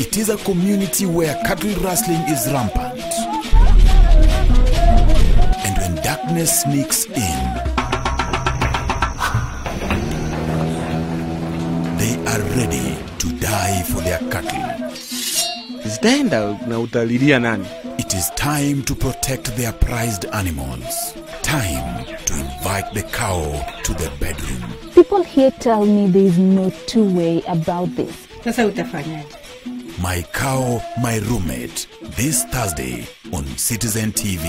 It is a community where cattle rustling is rampant. And when darkness sneaks in, they are ready to die for their cattle. zitaenda na utalilia nani It is time to protect their prized animals. Time invite the cow to the bedroom. People here tell me there is no two way about this. Sasa utafanyaje? My cow, my roommate. This Thursday on Citizen TV.